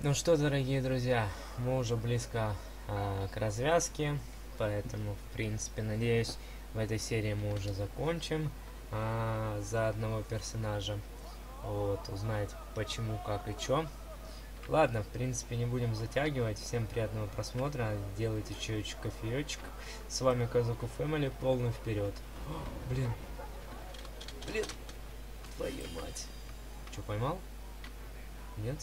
Ну что, дорогие друзья, мы уже близко э, к развязке, поэтому, в принципе, надеюсь, в этой серии мы уже закончим э, за одного персонажа. Вот, узнать почему, как и чё. Ладно, в принципе, не будем затягивать. Всем приятного просмотра. Делайте чаечек, кофеечек. С вами Казаку Фэмили. Полный вперед. Блин. Блин. Твою мать. Че, поймал? Нет?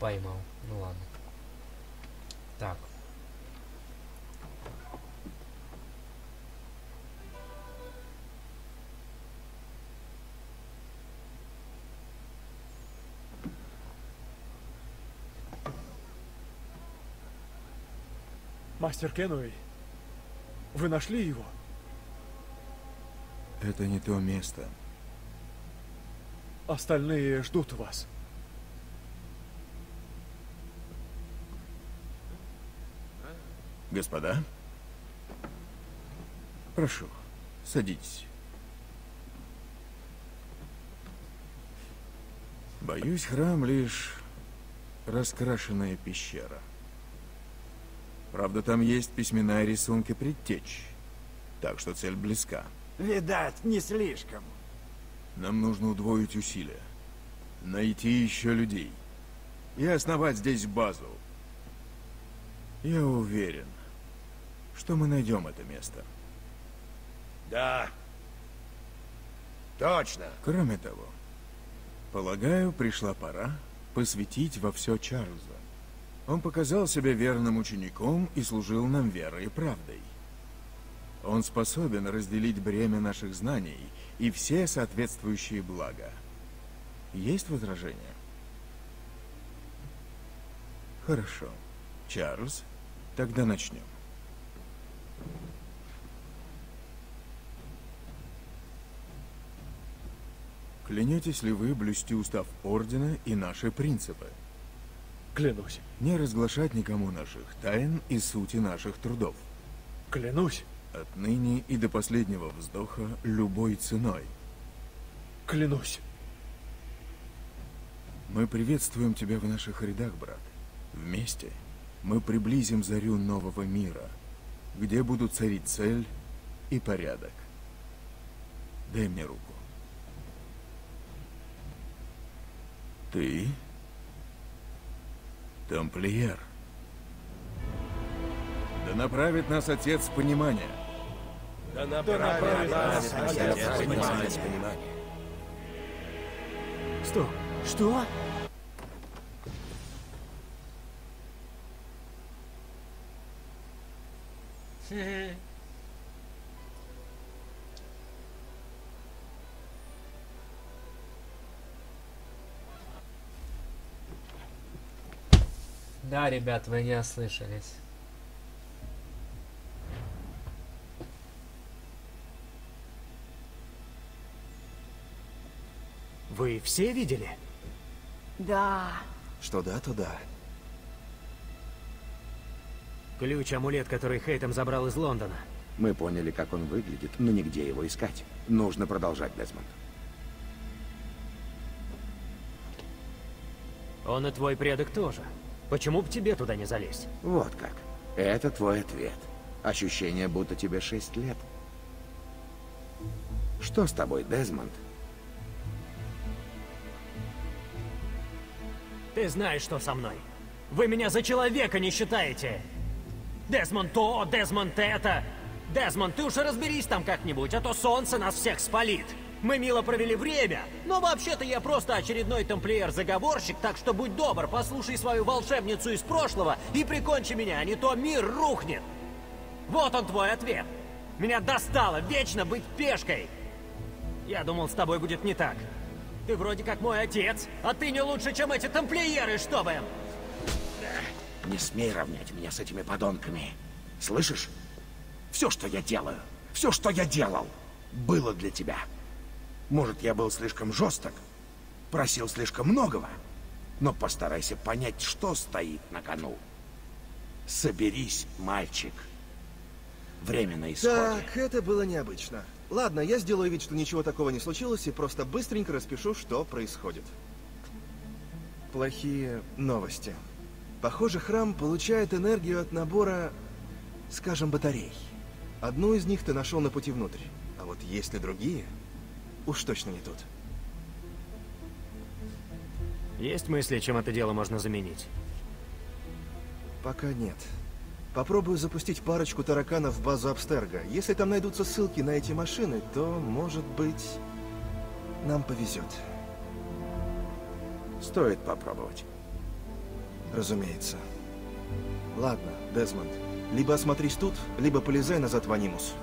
Поймал. Ну ладно. Так. Мастер Кенуэй, вы нашли его? Это не то место. Остальные ждут вас. Господа? Прошу, садитесь. Боюсь, храм лишь раскрашенная пещера. Правда, там есть письмена и рисунки предтеч. Так что цель близка. Видать, не слишком. Нам нужно удвоить усилия. Найти еще людей. И основать здесь базу. Я уверен, что мы найдем это место. Да. Точно. Кроме того, полагаю, пришла пора посвятить во все Чарльза. Он показал себя верным учеником и служил нам верой и правдой. Он способен разделить бремя наших знаний и все соответствующие блага. Есть возражения? Хорошо. Чарльз, тогда начнем. Клянетесь ли вы блюсти устав Ордена и наши принципы? Клянусь. Не разглашать никому наших тайн и сути наших трудов. Клянусь. Отныне и до последнего вздоха любой ценой. Клянусь. Мы приветствуем тебя в наших рядах, брат. Вместе мы приблизим зарю нового мира, где будут царить цель и порядок. Дай мне руку. Ты Тамплиер. Да направит нас Отец понимания. Да направит нас Отец понимания. Стоп. Что? Да, ребят, вы не ослышались. Вы все видели? Да. Что да, то да. Ключ-амулет, который Хейтом забрал из Лондона. Мы поняли, как он выглядит, но нигде его искать. Нужно продолжать, Дезмонд. Он и твой предок тоже. Почему бы тебе туда не залезть? Вот как. Это твой ответ. Ощущение, будто тебе шесть лет. Что с тобой, Дезмонд? Ты знаешь, что со мной. Вы меня за человека не считаете. Дезмонд то, Дезмонд это. Дезмонд, ты уже разберись там как-нибудь, а то солнце нас всех спалит. Мы мило провели время, но вообще-то я просто очередной тамплиер-заговорщик, так что будь добр, послушай свою волшебницу из прошлого и прикончи меня, а не то мир рухнет. Вот он твой ответ. Меня достало вечно быть пешкой. Я думал, с тобой будет не так. Ты вроде как мой отец, а ты не лучше, чем эти тамплиеры, чтобы... Не смей равнять меня с этими подонками. Слышишь? Все, что я делаю, все, что я делал, было для тебя. Может, я был слишком жесток, просил слишком многого, но постарайся понять, что стоит на кону. Соберись, мальчик. Время на исходе. Так, это было необычно. Ладно, я сделаю вид, что ничего такого не случилось, и просто быстренько распишу, что происходит. плохие новости. Похоже, храм получает энергию от набора, скажем, батарей. Одну из них ты нашел на пути внутрь. А вот есть ли другие? Уж точно не тут. Есть мысли, чем это дело можно заменить? Пока нет. Попробую запустить парочку тараканов в базу Абстерга. Если там найдутся ссылки на эти машины, то, может быть, нам повезет. Стоит попробовать. Разумеется. Ладно, Дезмонд. Либо осмотрись тут, либо полезай назад в Анимус.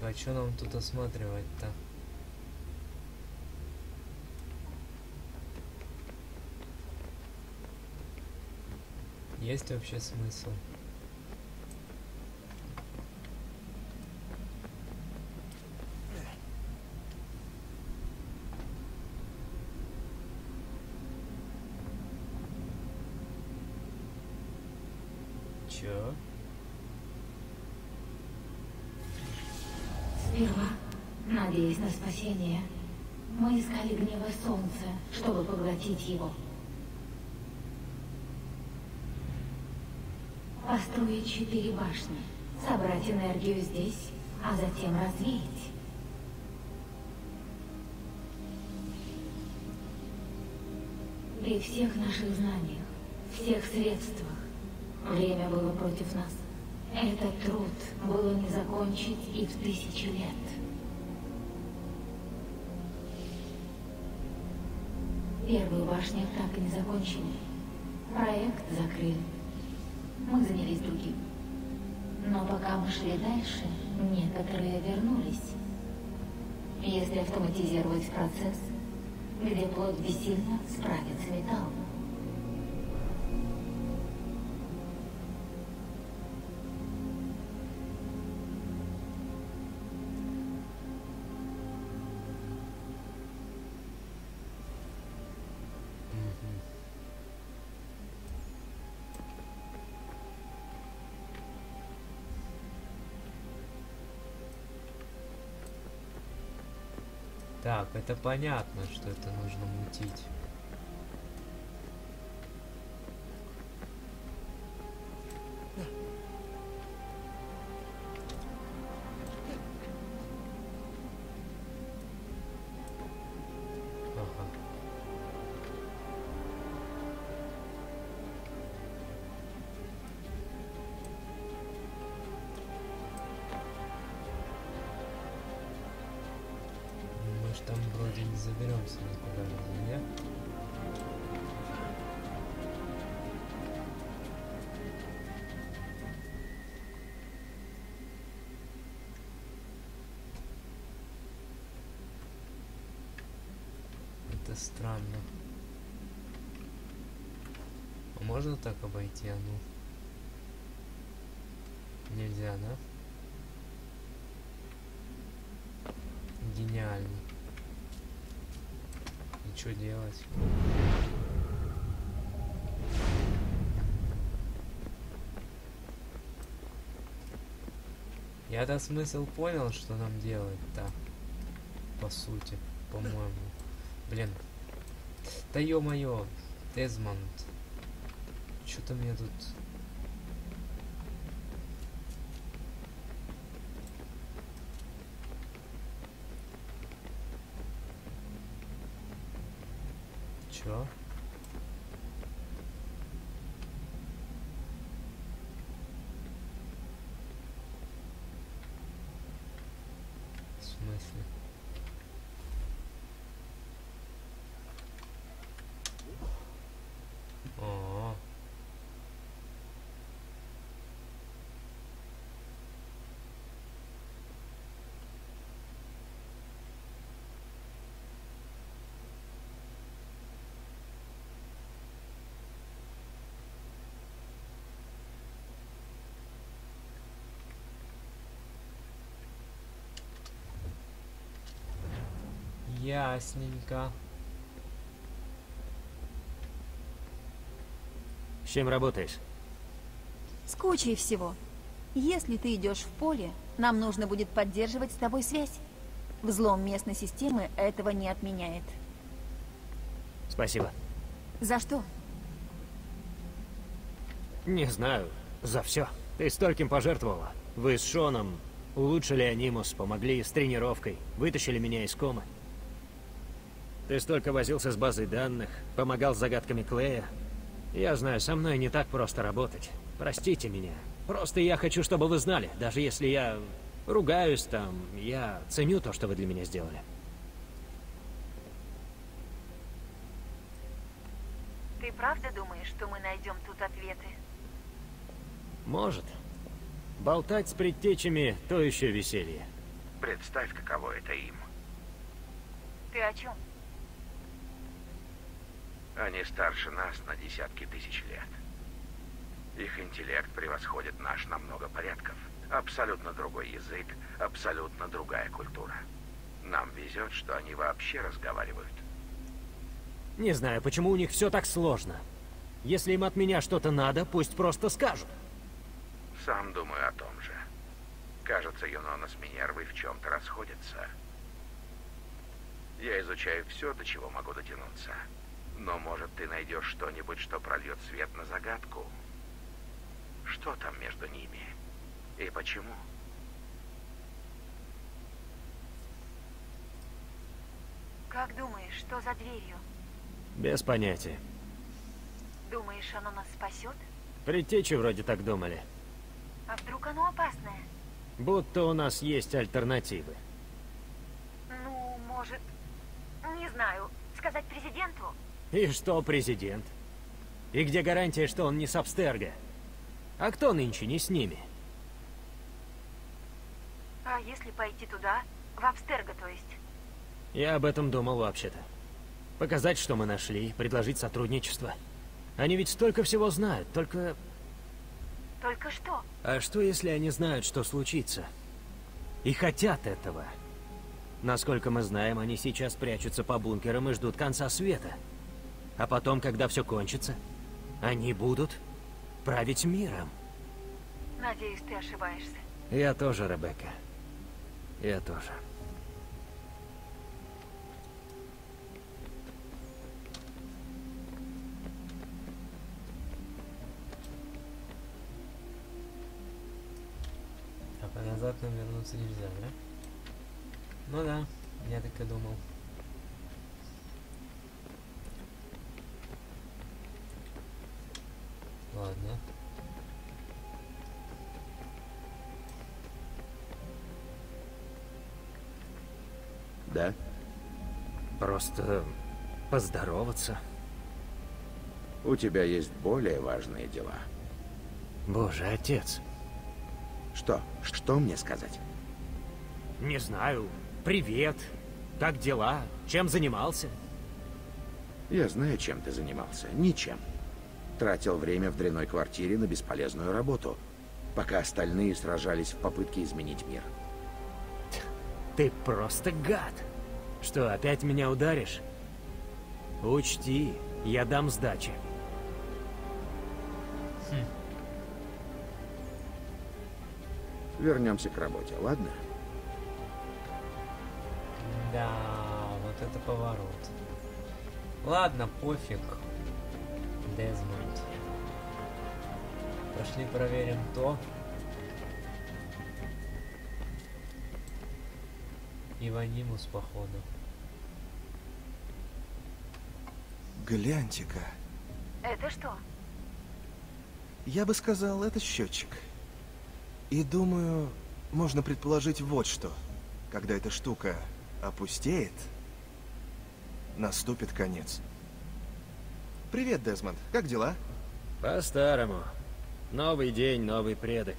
Так, а что нам тут осматривать-то? Есть вообще смысл? Поглотить его. Построить четыре башни, собрать энергию здесь, а затем развеять. При всех наших знаниях, всех средствах, время было против нас. Этот труд было не закончить и в тысячи лет. Первую башню так и не закончили. Проект закрыли. Мы занялись другим. Но пока мы шли дальше, некоторые вернулись. Если автоматизировать процесс, где плод бессильно справится металл. Это понятно, что это нужно мутить. Вроде не заберемся никуда, разве нет? Это странно. А можно так обойти, а ну? Нельзя, да? Гениально. Что делать? Я-то смысл понял, что нам делать-то. По сути, по-моему. Блин. Да ё-моё, Дезмонд. Что-то мне тут... Чё? В смысле? О, ясненько. С чем работаешь? С кучей всего. Если ты идешь в поле, нам нужно будет поддерживать с тобой связь. Взлом местной системы этого не отменяет. Спасибо. За что? Не знаю. За все. Ты стольким пожертвовала. Вы с Шоном улучшили анимус, помогли с тренировкой, вытащили меня из комы. Ты столько возился с базой данных, помогал с загадками Клея. Я знаю, со мной не так просто работать. Простите меня. Просто я хочу, чтобы вы знали, даже если я ругаюсь там, я ценю то, что вы для меня сделали. Ты правда думаешь, что мы найдем тут ответы? Может. Болтать с предтечами — то еще веселье. Представь, каково это им. Ты о чем? Они старше нас на десятки тысяч лет. Их интеллект превосходит наш на много порядков. Абсолютно другой язык, абсолютно другая культура. Нам везет, что они вообще разговаривают. Не знаю, почему у них все так сложно. Если им от меня что-то надо, пусть просто скажут. Сам думаю о том же. Кажется, Юнона с Минервой в чем-то расходятся. Я изучаю все, до чего могу дотянуться. Но, может, ты найдешь что-нибудь, что прольет свет на загадку? Что там между ними? И почему? Как думаешь, что за дверью? Без понятия. Думаешь, оно нас спасет? Предтечи вроде так думали. А вдруг оно опасное? Будто у нас есть альтернативы. Ну, может... Не знаю. Сказать президенту? И что президент? И где гарантия, что он не с Абстерго? А кто нынче не с ними? А если пойти туда? В Абстерго, то есть? Я об этом думал вообще-то. Показать, что мы нашли, предложить сотрудничество. Они ведь столько всего знают, только... Только что? А что, если они знают, что случится? И хотят этого? Насколько мы знаем, они сейчас прячутся по бункерам и ждут конца света. А потом, когда все кончится, они будут править миром. Надеюсь, ты ошибаешься. Я тоже, Ребекка. Я тоже. А назад нам вернуться нельзя, да? Ну да, я так и думал. Ладно. Да? Просто поздороваться. У тебя есть более важные дела. Боже, отец. Что? Что мне сказать? Не знаю. Привет. Как дела? Чем занимался? Я знаю, чем ты занимался. Ничем. Тратил время в дряной квартире на бесполезную работу, пока остальные сражались в попытке изменить мир. Ты просто гад. Что, опять меня ударишь? Учти, я дам сдачи. Вернемся к работе, ладно? Да, вот это поворот. Ладно, пофиг. Дезмонд. Пошли проверим то. Иванимус, походу. Гляньте-ка. Это что? Я бы сказал, это счетчик. И думаю, можно предположить вот что. Когда эта штука опустеет, наступит конец. Привет, Дезмонд. Как дела? По-старому. Новый день, новый предок.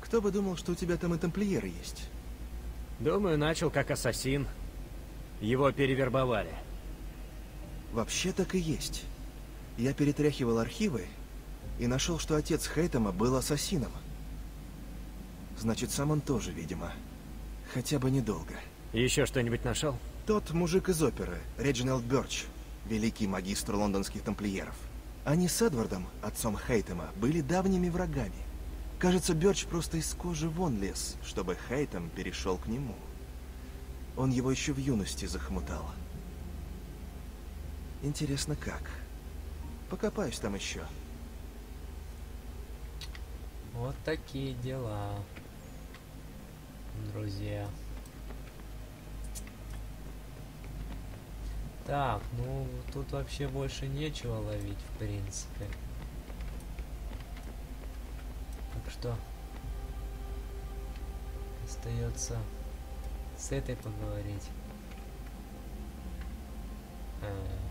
Кто бы думал, что у тебя там и тамплиеры есть? Думаю, начал как ассасин. Его перевербовали. Вообще так и есть. Я перетряхивал архивы и нашел, что отец Хейтема был ассасином. Значит, сам он тоже, видимо. Хотя бы недолго. Еще что-нибудь нашел? Тот мужик из оперы, Реджинальд Бёрч, великий магистр лондонских тамплиеров. Они с Эдвардом, отцом Хейтема, были давними врагами. Кажется, Бёрч просто из кожи вон лез, чтобы Хейтем перешел к нему. Он его еще в юности захмутал. Интересно, как? Покопаюсь там еще. Вот такие дела, друзья. Так, ну тут вообще больше нечего ловить, в принципе. Так что остается с этой поговорить. А.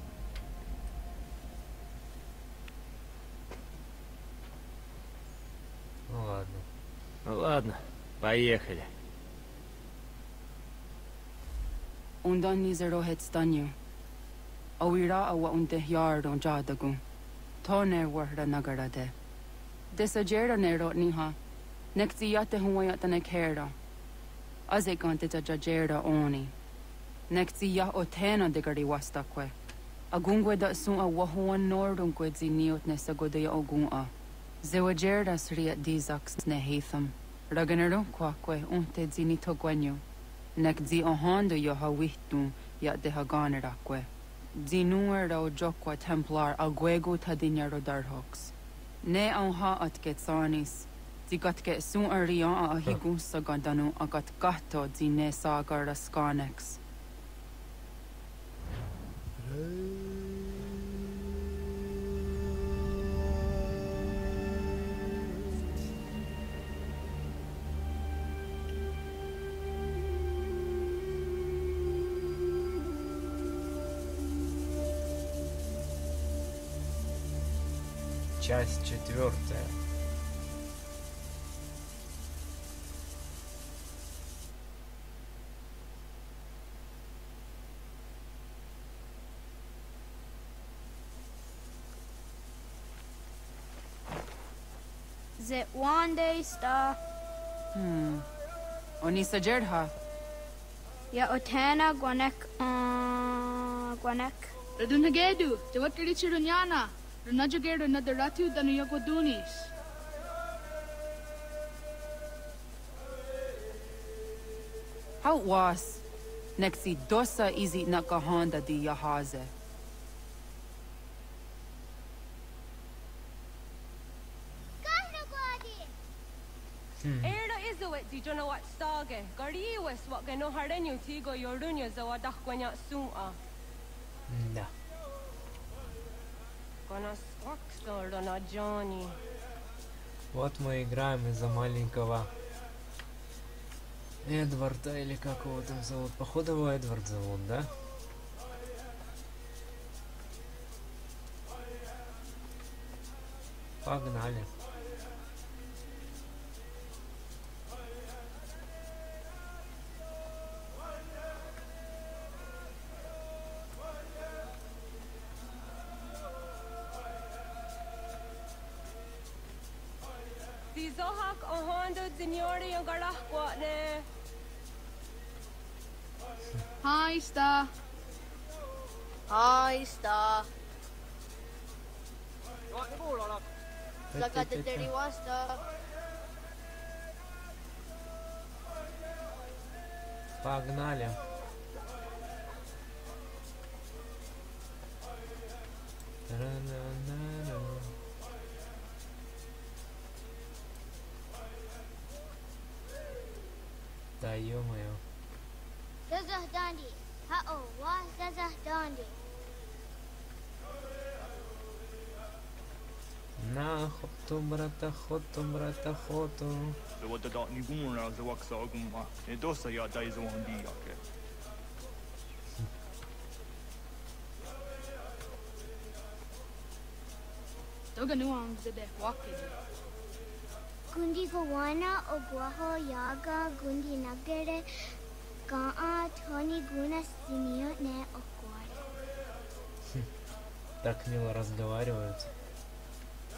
Ну ладно. Ну ладно, поехали. Undan ní a roihéid staniu. óíra a bhah untahear don deada go. Tá néirhhara nagara de. Des a déir an érá nítha, netííte thuhaad na céra. As é gan a deéra ónaí. Netííhe ó téna de gurí wasta cue. A gunguid asún a bhthóin nóún cuiidí níot nes a godaí ógún a. Zewa déirdas riad díachs na héam, ra gan roncha cue únta díní tughaineú, nec dí ó háda jo ha wiú iad de ha ganara cue. dinuar o gjokua templar a guego të. Ne onha atë ketsanis, di gatë ke sun a rion gandanu a gatë gato di sagar a. Hey. Часть четвертая. Zit one day star. Hmm. O ní sa deirdha? Ja otena gwanek uh, gwanek. Radun Hagedu, Jawat Kirichirunyana, Runajagero na daratu danuyagodunis. How was nexi dosa izi nakahanda di yahaze? Hmm. Erdo izuet di jona wat sage, gariwes wat geno harenyu tigo yorunya zawadakwanyak sum'a. Nah. Вот мы играем из-за маленького Эдварда или как его там зовут. Походу его Эдвард зовут, да? Погнали. Lagat de Deri Wasta. Погнали. Да ё-моё. Dandi. Na, hotom brata, hotom brata, hotom. Det var da ni gumorna som var också gumma. dosa ja då izo jag dig så hon diake. Doga nu ang zebe wake. Gundi gawana o guaho yaga gundi nagere Quand Гуна с не Так мило разговаривают.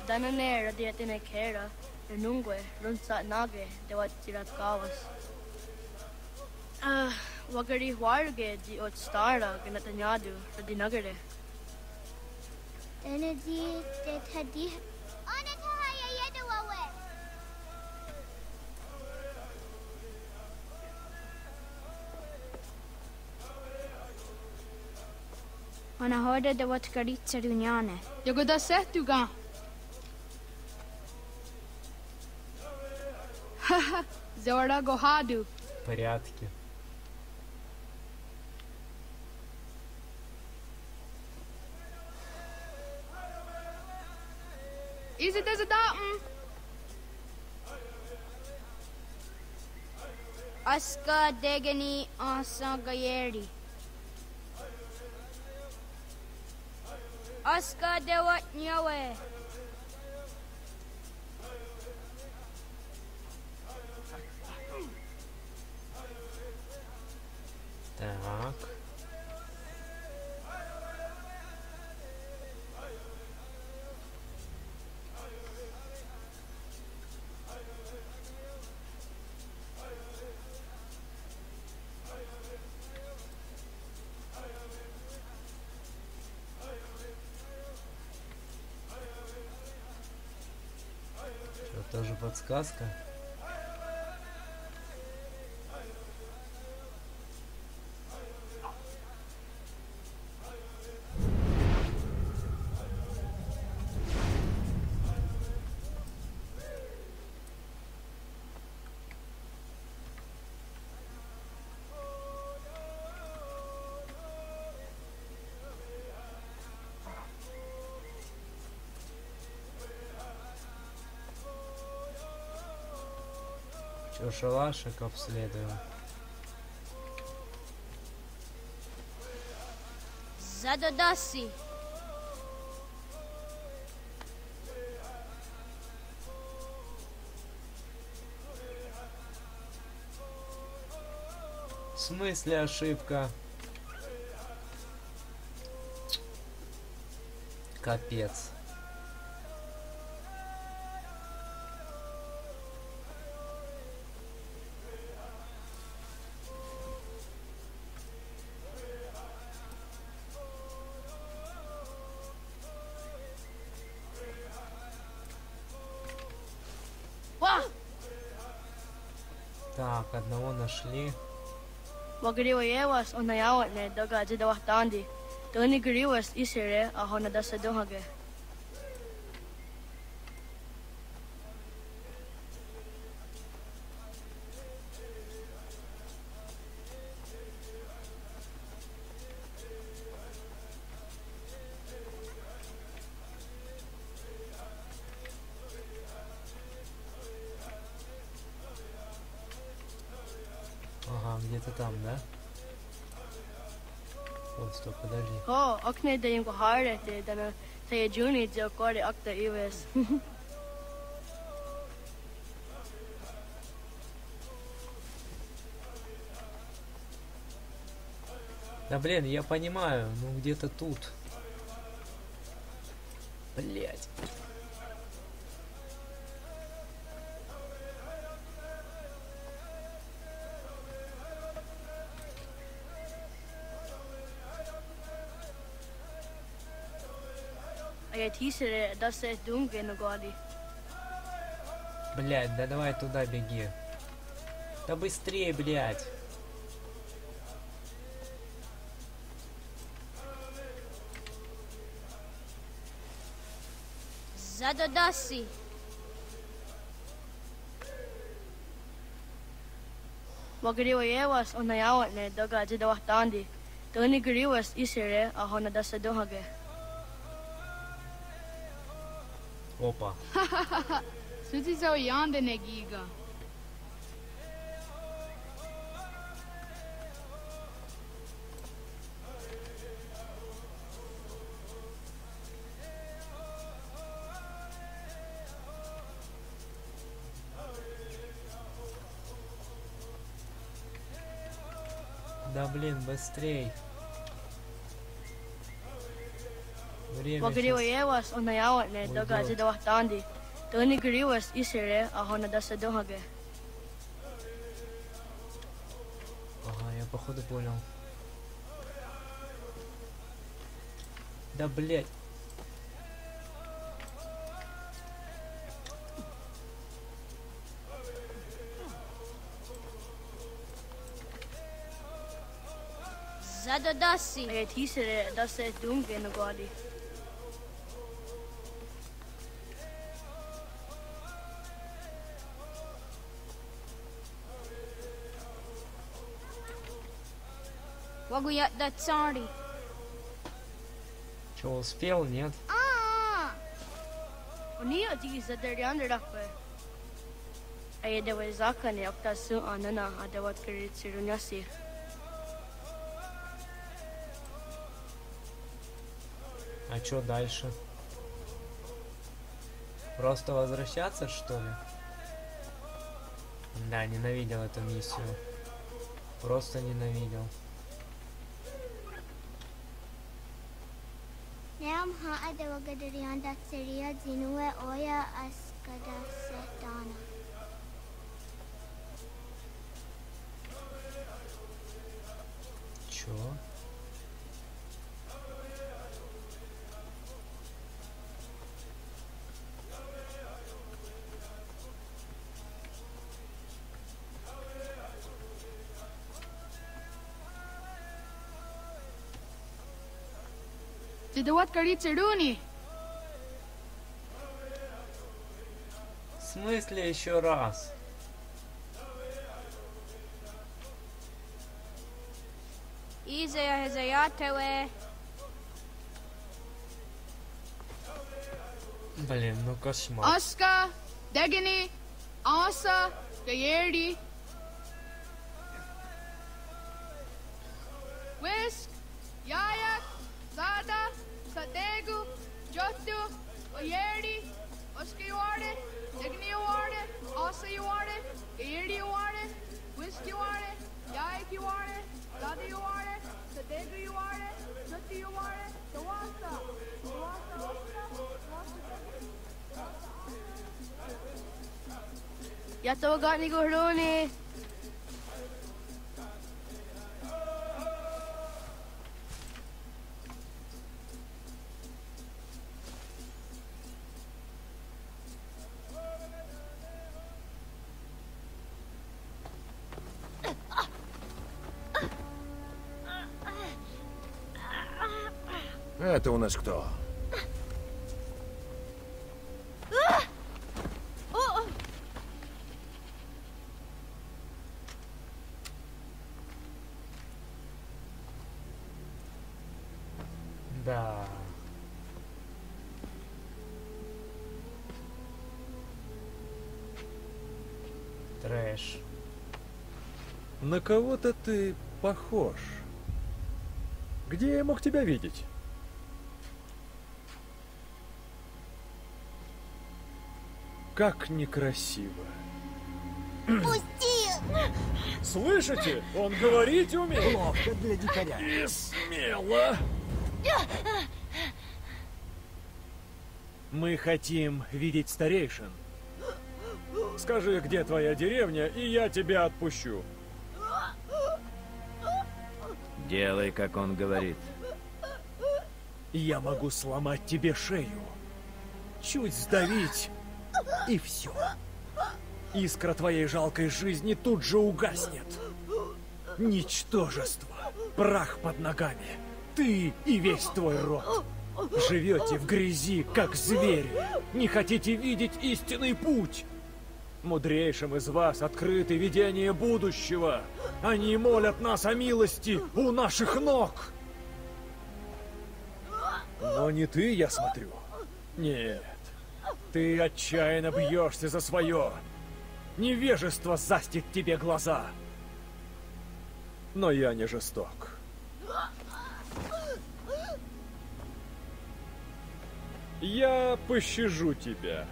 Данане радиатине кера, ренунгве, рунсат наге, деват тираткавас. Wagari warge di от стара гнатаняду радинагаре. Дане ди тетадих Ona han hörde wat var ett galitzeruniane. Jag har sett du gång. Ха-ха, зорда гохаду. В. Is it as a datum? Aska degani asa gayeri. Aska dewat nyawe Так. Тоже подсказка? Че, шалашик обследую. Задодаси В смысле ошибка? Капец. Так, одного нашли. Wagriwas onayawat ne daga jidawah tandi. Tony griwas isere ahona yung kuhare de dana tayo juni jo kore akta iwes. Да блин, я понимаю, ну где-то тут. Ay tisere dasa dunge no gadi. Блять, да давай туда беги. Да быстрее, блять. Zadodasi Wagriwas onayawat ne daga jidawah tandi. Tony griwas isere ahona dasa dohage. Опа. Suti zo yande ne giga. Да блин, быстрей. Whakariwa o nei ao ne toka te tawa tāndi. Tōni kariwas i sere a hona dasa dohage. Ага, я походу понял. Да блять. Zada dasi. Et hisere dasa dunge no gadi. Och gadi. Вагуя да цари. Че, успел, нет? Och ni har teasat där de andra uppe. Ay, det var zakan i akta su anana, att det var kredit sirunyasi. А что дальше? Просто возвращаться, что ли? Да, ненавидел эту миссию. Просто ненавидел. نعم ها أدا وقدريان دات سريا زينوه أويا أسكدا ستانا Дават кори церуни. В смысле еще раз? Изая хезаятеве. Блин, ну кошмар. Аска, Дегини, Аса, Gayerdi. Husky you Dignity awarded, Aussie awarded, Eardy awarded, Whiskey awarded, Yaik the Lottie awarded, Sadegu awarded, Tutti awarded, Tawasa, Tawasa, Tawasa, Tawasa, Tawasa, Это у нас кто? Да. Трэш. На кого-то ты похож. Где я мог тебя видеть? Как некрасиво. Пусти! Слышите? Он говорить умеет. Ловко для дикаря. И смело. Мы хотим видеть старейшин. Скажи, где твоя деревня, и я тебя отпущу. Делай, как он говорит. Я могу сломать тебе шею. Чуть сдавить, и все. Искра твоей жалкой жизни тут же угаснет. Ничтожество. Прах под ногами. Ты и весь твой род. Живете в грязи, как звери. Не хотите видеть истинный путь. Мудрейшим из вас открыты видения будущего. Они молят нас о милости у наших ног. Но не ты, я смотрю. Нет. Ты отчаянно бьешься за свое. Невежество застит тебе глаза. Но я не жесток. Я пощажу тебя.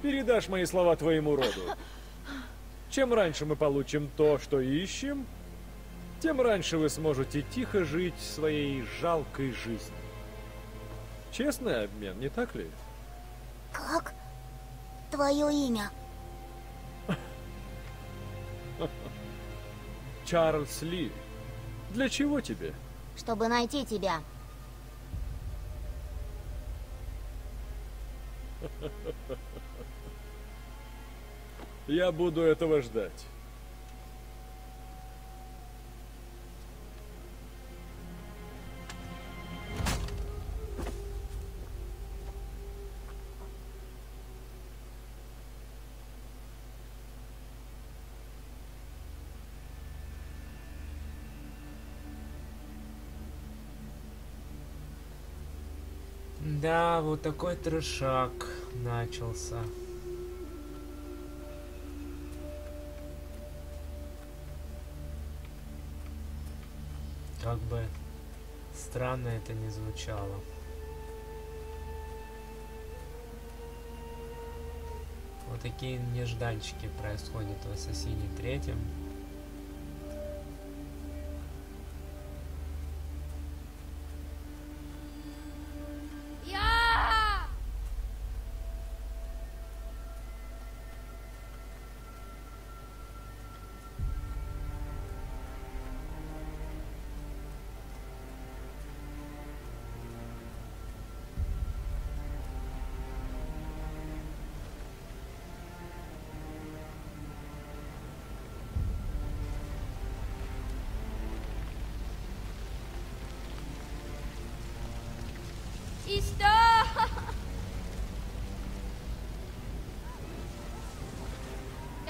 Передашь мои слова твоему роду. Чем раньше мы получим то, что ищем, тем раньше вы сможете тихо жить своей жалкой жизнью. Честный обмен, не так ли? Как? Твое имя? Чарльз Ли. Для чего тебе? Чтобы найти тебя. Я буду этого ждать. Да, вот такой трешак начался. Как бы странно это не звучало. Вот такие нежданчики происходят в Ассасине третьем.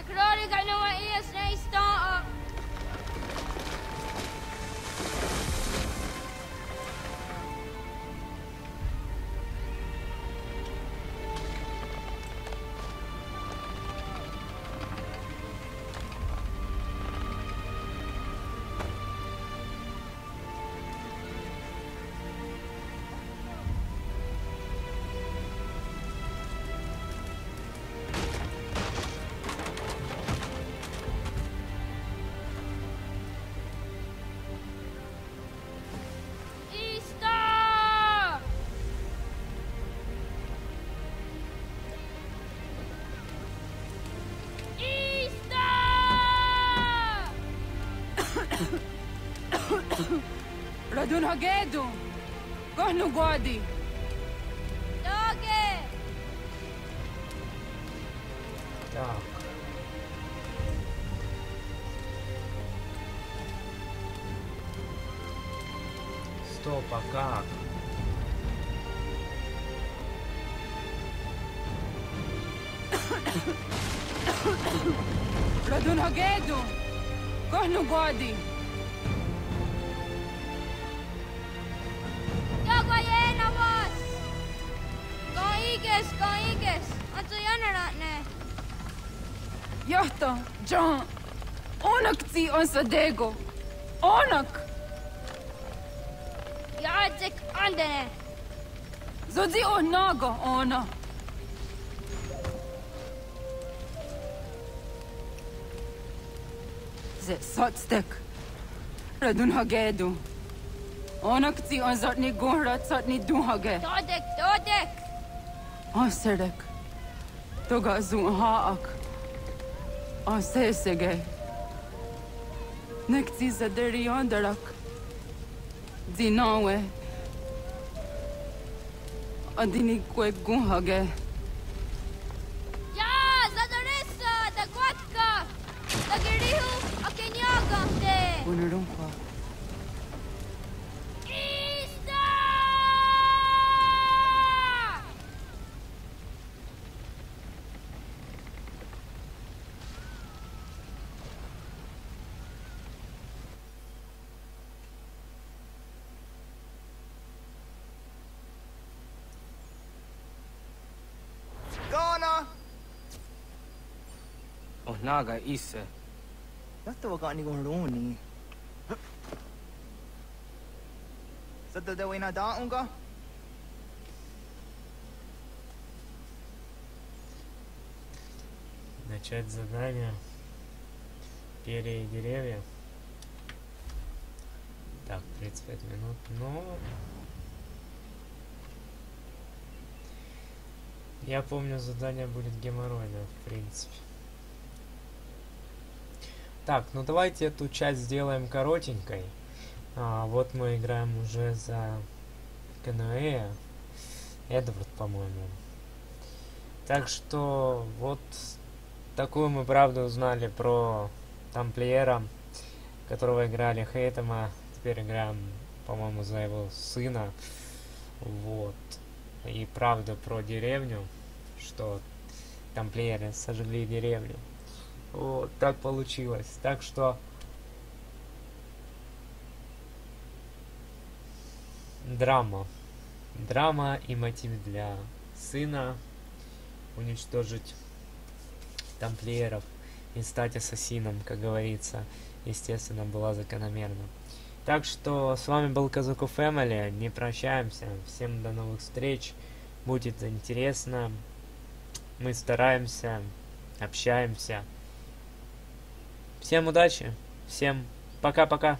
Glory ka naman iya sa Rogedo! Corno Gode! Doge! Ah. Tá. Estou pacado. Rodun Rogedo! Corno Gode! מצוין, Johto, John, onakti on sadego. Onak. Jaadzik andene. Zodzi onago ona. זה סוטסטק. רדון הגדו. אונק ציון זאת ניגון רצות נידו הגה. צודק, צודק. עושרק. Togazu'n ħaqak. Għasesegħe. Nekti zaderi għandarak. Dinawe. Għadini kwek gunħagħe. Ja, zadarissa, da gwatka. Da għirihu, għakenjaga. Unirumpa. Naga isa. Detta var gani goroni. Sadda da wena da unga? Начать задание. Перья и деревья. Так, 35 минут. Ну... Я помню, задание будет геморройное, в принципе. Так, ну давайте эту часть сделаем коротенькой. А, вот мы играем уже за КНЭ. Эдвард, по-моему. Так что вот такую мы правду узнали про тамплиера, которого играли Хейтема. Теперь играем, по-моему, за его сына. Вот. И правда про деревню, что тамплиеры сожгли деревню. Вот так получилось. Так что драма. драма и мотив для сына уничтожить тамплиеров и стать ассасином, как говорится, естественно, была закономерна. Так что с вами был Казаку Фэмили, не прощаемся, всем до новых встреч, будет интересно, мы стараемся, общаемся. Всем удачи, всем пока-пока.